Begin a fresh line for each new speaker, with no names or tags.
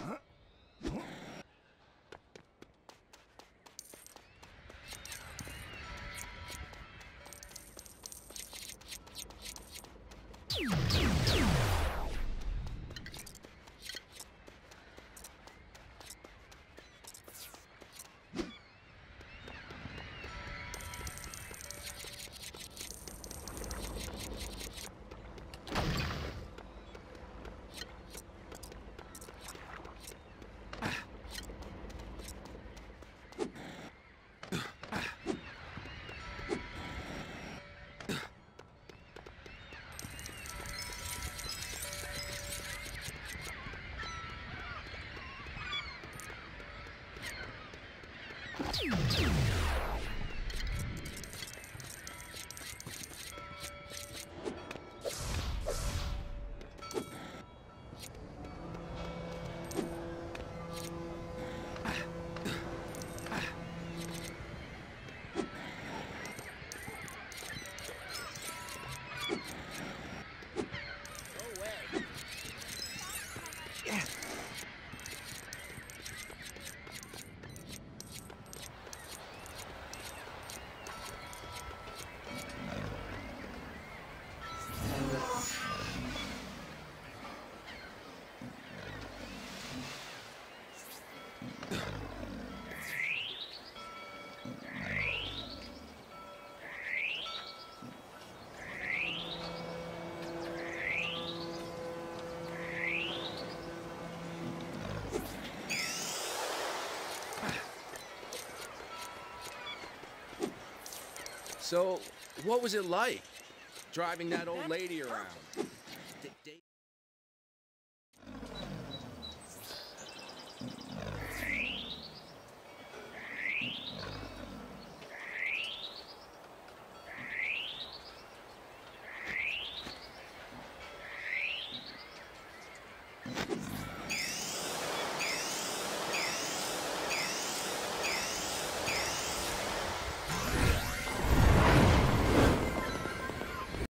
Huh? Thank you. So, what was it like driving that old lady around?